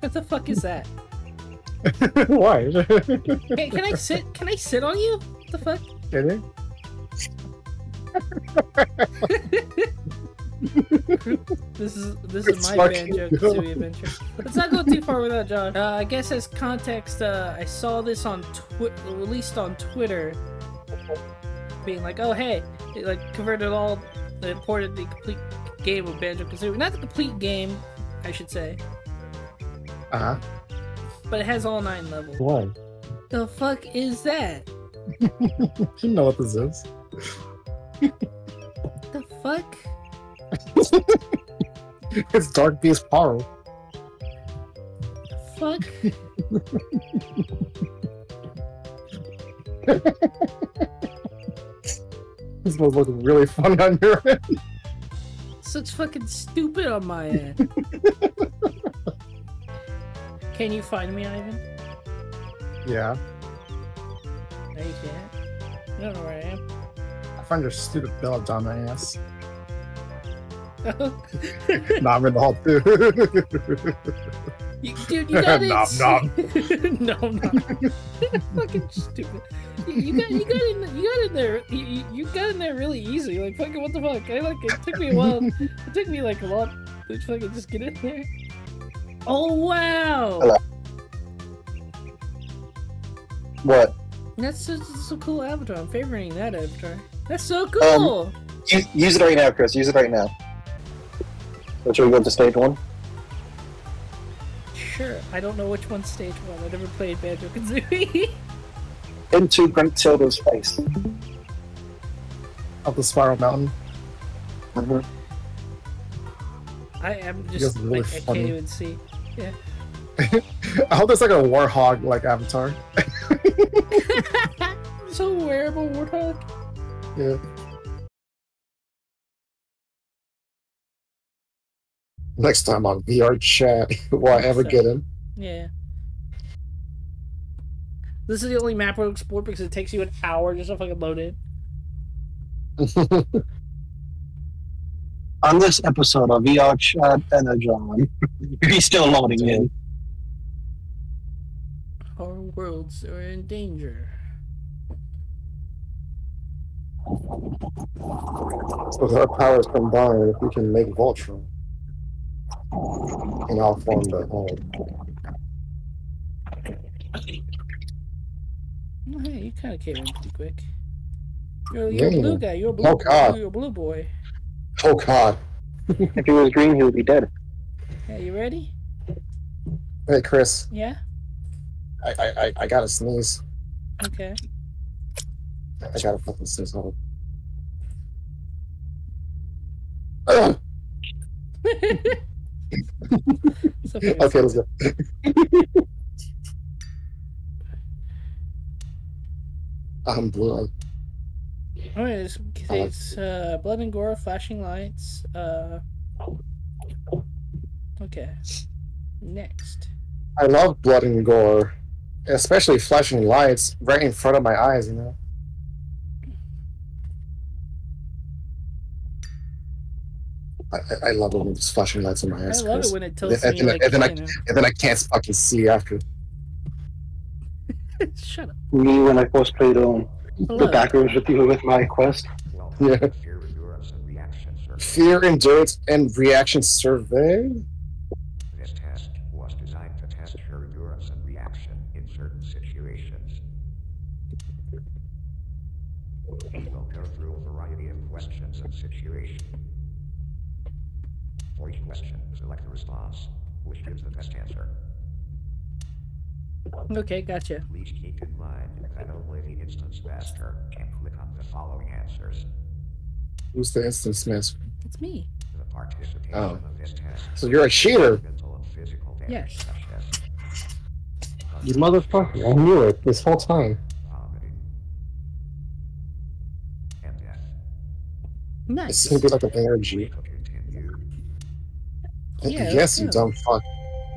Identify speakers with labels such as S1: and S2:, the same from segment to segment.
S1: what the fuck is that?
S2: Why?
S1: Hey, can I sit? Can I sit on you? What the fuck?
S2: Can you?
S1: This is this is
S2: It's
S1: my banjo-kazooie adventure. Let's not go too far without John. Uh, I guess as context, uh, I saw this on Twi- released on Twitter, being like, "Oh hey, it like converted all, imported the complete game of Banjo Kazooie. Not the complete game, I should say,
S2: Uh huh.
S1: but it has all nine levels.
S2: Why?
S1: The fuck is that?
S2: You know what this is.
S1: The fuck?
S2: It's Dark Beast Power.
S1: The fuck?
S2: This was looking really fun on your end.
S1: Such fucking stupid on my end. Can you find me, Ivan?
S2: Yeah.
S1: No, you can't. You don't know where I am.
S2: I find your stupid belt on my ass. I'm in the hall too.
S1: You, dude, you got it.
S2: Nom,
S1: no, no. fucking stupid. You, you got, you got in, you got in there. You, you- you got in there really easy. Like fucking, what the fuck? I like. It took me a while. It took me like a lot to fucking just get in there. Oh wow!
S3: Hello. What?
S1: That's such, such a cool avatar. I'm favoring that avatar. That's so cool.
S3: Use, use it right now, Chris. Use it right now. So should we go to stage one?
S1: Sure. I don't know which one's stage one. I never played Banjo Kazooie.
S3: Into Gruntilda's face.
S2: Up the Spiral Mountain.
S3: Mhm.
S1: I am just
S2: are really
S1: like I
S2: funny.
S1: can't even see.
S2: I hope there's like a warthog like avatar.
S1: so wearable warthog.
S2: Yeah. Next time on VR chat, will I ever get in?
S1: Yeah. This is the only map we'll explore because it takes you an hour just to fucking load in.
S3: On this episode of VR Chat and John, he's still loading in.
S1: Our worlds are in danger.
S2: With our powers combined, we can make Voltron. And I'll form the whole.
S1: Oh, hey, you kind of came in pretty quick. You're, you're a blue guy. You're a oh, blue.
S2: Oh, God.
S1: You're a blue boy.
S2: Oh god.
S3: If he was green, he would be dead.
S1: Yeah, you ready?
S2: Hey Chris,
S1: Yeah.
S2: I I, I, I gotta sneeze.
S1: Okay.
S2: I gotta fucking sneeze. Hold on. Ugh. Okay, let's go. I'm blue.
S1: Alright, it's, it's uh, blood and gore, flashing lights. Uh, okay. Next.
S2: I love blood and gore, especially flashing lights right in front of my eyes. You know. I, I- I love it when there's flashing lights in my eyes.
S1: I
S2: love
S1: it when it tells
S2: And
S1: me
S2: then-
S1: like,
S2: and then I- and then I can't fucking see after.
S1: Shut up.
S3: Me when I first played um,
S1: Hello.
S3: the backgrounds with you with my quest.
S2: Yeah.
S4: Fear, endurance, and reaction survey.
S2: Fear, endurance, and reaction survey.
S4: This test was designed to test your endurance and reaction in certain situations. We will go through a variety of questions and situations. For each question, select a response, which gives the best answer.
S1: Okay, gotcha.
S4: Please keep in mind that only the instance master can click on the following answers.
S2: Who's the instance master?
S1: It's me.
S4: The participation
S2: Oh.
S4: of this test
S2: So you're a cheater.
S4: mental and physical damage
S1: Yes.
S4: such as
S2: You motherfucker! I knew it this whole time.
S4: and death.
S1: Nice.
S2: It's gonna be like an energy.
S4: To continue,
S1: Yeah,
S2: yes, you
S1: yeah.
S2: dumb fuck.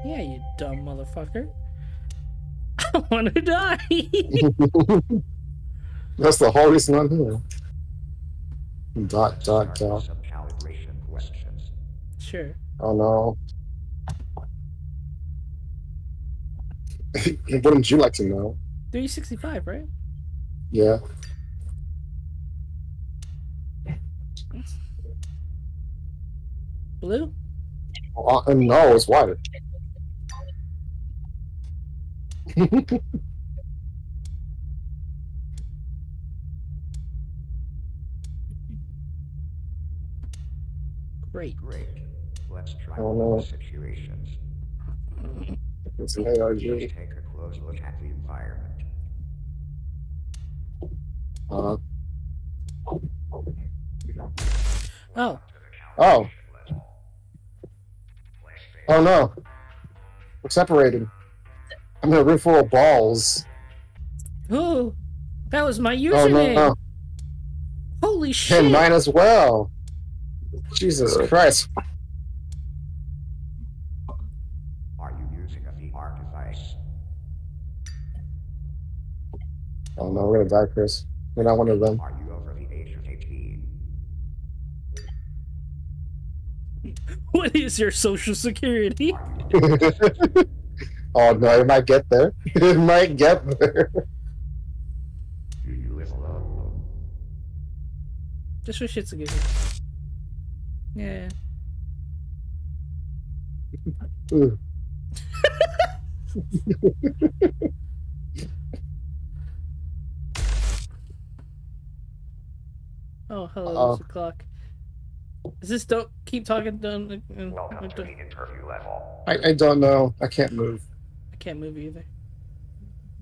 S1: Yeah, you dumb motherfucker. I want to die.
S2: That's the whole reason I'm here. Dot dot dot.
S4: some calibration questions.
S1: sure.
S2: Oh no. what Wouldn't you like to know?
S1: 365, right?
S2: Yeah.
S1: Blue?
S2: Uh, no, it's white.
S1: Great.
S4: Great. Let's try
S2: Oh,
S4: one
S2: no.
S4: of the situations.
S2: It's an ARG.
S4: Please take a close look at the environment.
S2: Uh,
S1: Oh,
S2: oh. Oh no. We're separated. I'm in a room full of balls.
S1: ooh, that was my
S2: Oh no,
S1: username.
S2: no.
S1: Holy shit!
S2: And mine as well. Jesus Christ.
S4: Are you using a VR device?
S2: Oh no, we're gonna die, Chris. We're not one of them.
S4: Are you over the age of 18?
S1: What is your social security?
S2: oh no, it might get there. It might get there.
S4: Do you live alone?
S1: Just for shits and giggles. Yeah. Oh, hello,
S2: Uh-oh.
S1: Mr. Clock. Is this don't keep talking? Don't, uh, uh,
S4: to
S1: don't-
S4: the interview level.
S2: I, I don't know. I can't move.
S1: I can't move either.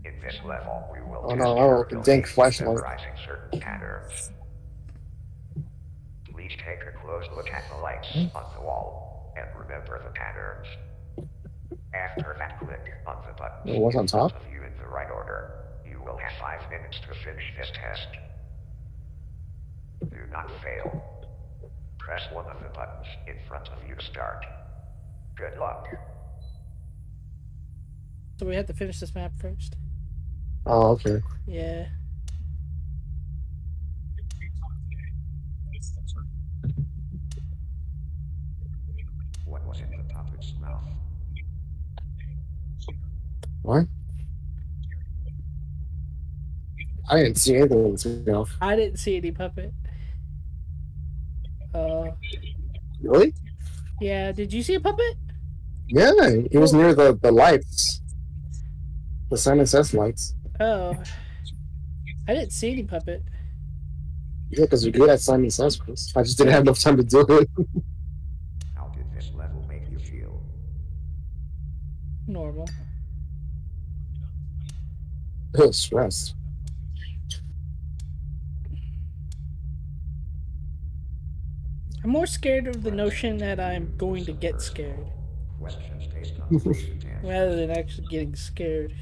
S4: In this level, we will
S2: Oh, no,
S4: your
S2: oh,
S4: ability
S2: dink
S4: in
S2: flashlight.
S4: memorizing certain patterns. Please take a close look at the lights
S2: Hmm?
S4: on the wall and remember the patterns. After that click on the button
S2: Oh, what's on top?
S4: you in the right order, you will have five minutes to finish this test. Do not fail. Press one of the buttons in front of you to start. Good luck.
S1: So we have to finish this map first.
S2: Oh, okay.
S1: Yeah.
S4: What was in the puppet's mouth?
S2: What? I didn't see anything. You know.
S1: I didn't see any puppet. Uh,
S2: Really?
S1: yeah. Did you see a puppet?
S2: Yeah, he was near the, the lights. The Simon Says lights.
S1: Oh. I didn't see any puppet.
S2: Yeah, because you're good at Simon Says, Chris. I just didn't have enough time to do it.
S4: How did this level make you feel?
S1: Normal.
S2: I was stressed.
S1: I'm more scared of the notion that I'm going to get scared
S4: Questions based on the recent test.
S1: rather than actually getting scared.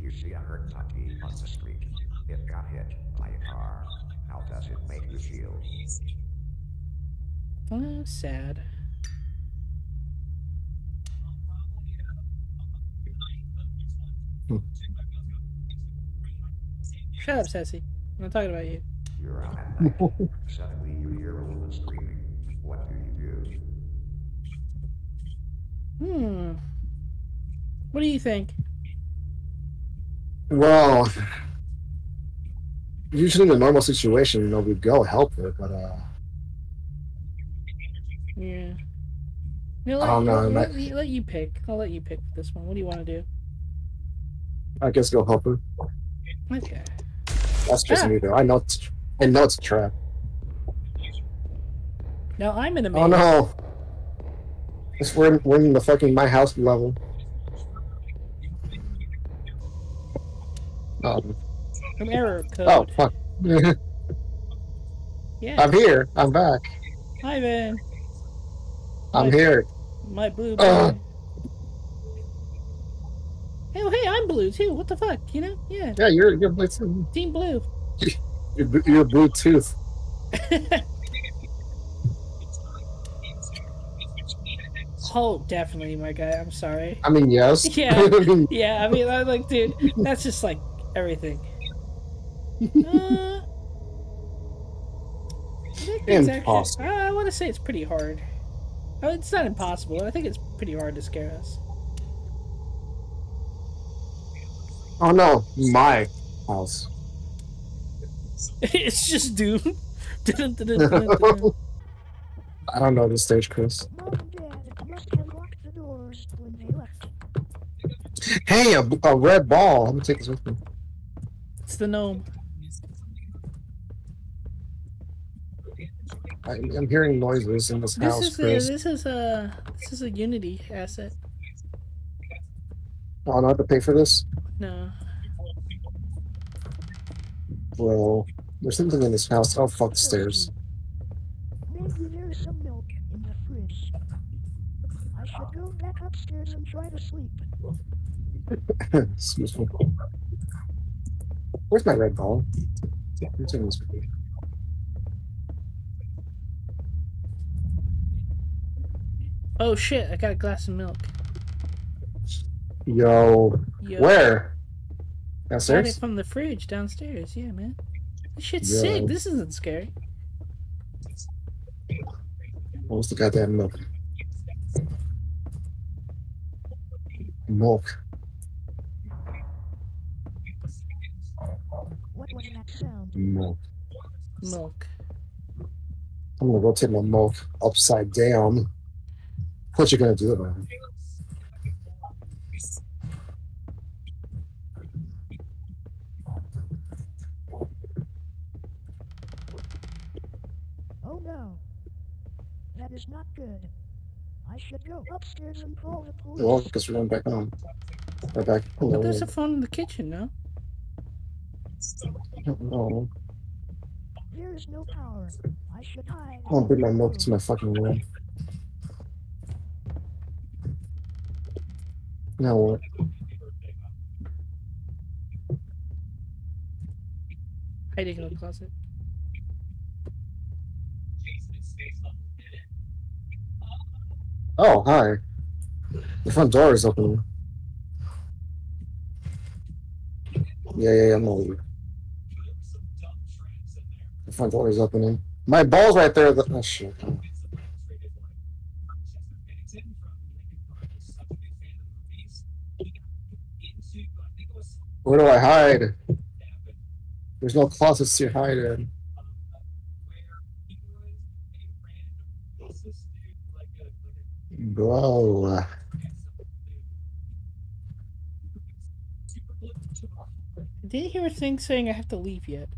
S4: You see a hurt puppy on the street. It got hit by a car. How does it make you feel?
S1: Uh, sad. Shut up, Sassy. I'm not talking about you.
S4: You're out at night. Suddenly you hear a woman screaming. What do you do?
S1: Hmm. What do you think?
S2: Well, usually in a normal situation, you know, we'd go help her, but uh,
S1: Yeah. You know,
S2: I don't know,
S1: Let,
S2: it
S1: let,
S2: might-
S1: you- let you pick. I'll let you pick this one. What do you want to do?
S2: I guess go help her.
S1: Okay.
S2: That's just
S1: Ah.
S2: me, though. I know it's, I know it's a trap.
S1: Now I'm in a maze.
S2: Oh no! It's we're we're in the fucking my house level. Um,
S1: An error code.
S2: oh fuck!
S1: yeah.
S2: I'm here. I'm back.
S1: Hi, Van.
S2: I'm
S1: Hi.
S2: here.
S1: My blue.
S2: Ugh.
S1: boy. Hey, oh, hey, I'm blue too. What the fuck? You know? Yeah.
S2: Yeah, you're you're Bluetooth.
S1: Team blue.
S2: You're, you're Bluetooth.
S1: oh, definitely, my guy. I'm sorry.
S2: I mean, yes.
S1: Yeah. Yeah, I mean, I'm like, dude, that's just like everything. Uh, I it's actually-
S2: Impossible.
S1: uh, I want to say it's pretty hard. Oh, it's not impossible. I think it's pretty hard to scare us.
S2: Oh no, my house.
S1: it's just Doom. Dun, dun, dun, dun, dun.
S2: I don't know this stage, Chris.
S5: Mom and Dad must have locked the doors when they left.
S2: Hey, a, a red ball. Let me take this with me.
S1: It's the gnome.
S2: I, I'm hearing noises in this
S1: This
S2: house,
S1: is a,
S2: Chris.
S1: this is a this is a Unity asset.
S2: Oh, I don't have to pay for this?
S1: No.
S2: Bro, there's something in this house. Oh, fuck the stairs.
S5: Maybe there's some milk in the fridge. I should go back upstairs and try to sleep.
S2: Excuse me. Where's my red ball? I'm taking this with.
S1: Oh shit! I got a glass of milk.
S2: Yo,
S1: Yo.
S2: where?
S1: Got it
S2: Downstairs?
S1: from the fridge downstairs. Yeah, man. This shit's
S2: Yo.
S1: sick. This isn't scary.
S2: What's the goddamn milk? Milk.
S5: What was that sound?
S2: Milk.
S1: Milk.
S2: I'm gonna rotate my milk upside down. What you gonna do about it?
S5: Oh no. That is not good. I should go upstairs and call the police.
S2: Well, because we're going back home. Right back.
S1: But there's a phone in the kitchen, no?
S2: No.
S5: There is no power. I should hide.
S2: I want to bring my milk to my fucking room. Now what?
S1: Hiding in the closet.
S2: Oh, hi. The front door is open. Yeah, yeah, yeah, I'm gonna leave. The front door is opening. My ball's right there. The, oh, shit. Where do I hide? There's no closets to hide in. Bro.
S1: I didn't hear a thing saying I have to leave yet.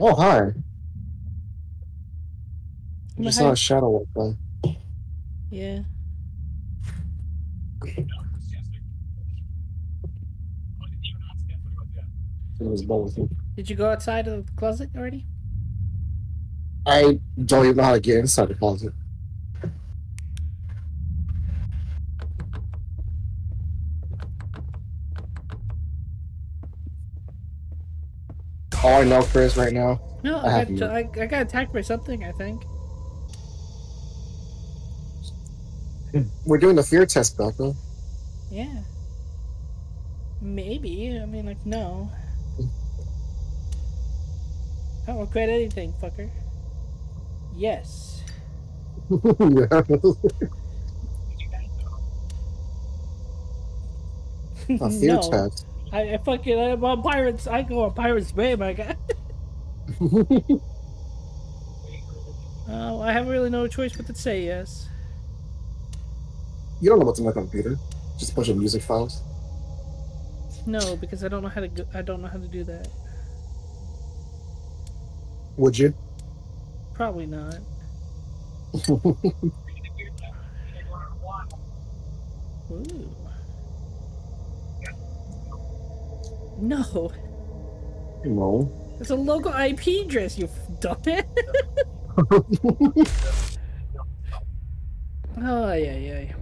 S2: Oh, hi. I just saw a shadow walk by.
S1: Yeah.
S2: It was me.
S1: Did you go outside of the closet already?
S2: I don't even know how to get inside the closet. All I know, Chris, right now.
S1: No,
S2: I
S1: I, got I, I got attacked by something. I think.
S2: We're doing the fear test, Becca.
S1: Yeah. Maybe. I mean, like, no. I don't regret anything, fucker. Yes.
S2: yeah. A fear
S1: no.
S2: test.
S1: I, I fucking I'm on pirates. I go on pirates bay, my guy. Oh, I have really no choice but to say yes.
S2: you don't know what's in my computer. Just a bunch of music files.
S1: No, because I don't know how to. Go, I don't know how to do that.
S2: Would you?
S1: Probably not. Ooh. No,
S2: no.
S1: it's a local IP address. You dumbass. Oh yeah, yeah.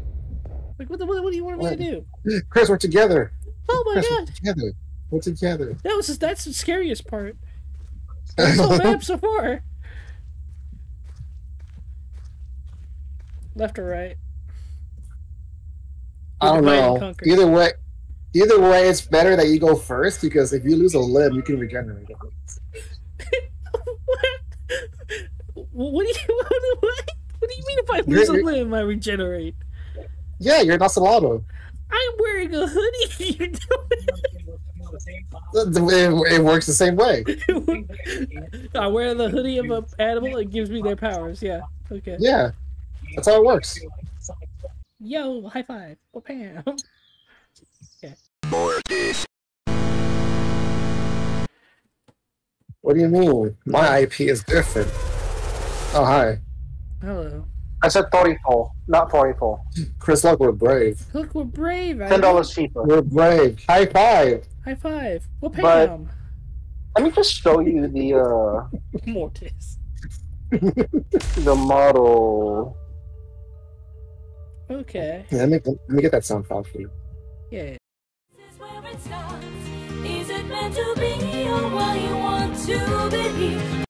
S1: Like what? The, what, what do you want me to do?
S2: Chris, we're together.
S1: Oh my
S2: Chris, we're
S1: god,
S2: together. We're together.
S1: that was that's the scariest part. I saw maps far. Left or right?
S2: I don't know. Either way, Either way, it's better that you go first because if you lose a limb, you can regenerate it.
S1: what? What do you what, what, what do you mean if I lose a
S2: You're-
S1: limb I regenerate?
S2: Yeah, you're not Salado.
S1: I'm wearing a hoodie. You're
S2: It, it works the same way.
S1: I wear the hoodie of an animal. It gives me their powers. Yeah. Okay.
S2: Yeah, that's how it works.
S1: Yo, high five. Well, Pam.
S2: What do you mean? My IP is different. Oh, hi.
S1: Hello.
S3: I said 34, not 44.
S2: Chris look, we're brave.
S1: Look, we're brave. I-
S3: Ten dollars cheaper.
S2: We're brave. High five.
S1: High five. Well,
S3: But-
S1: Pam.
S3: Let me just show you the uh
S1: Mortis.
S3: the model.
S1: Okay.
S2: Yeah, let me, let me get that sound file for you.
S1: Yeah
S6: it starts. Is it meant to be or will you want to believe?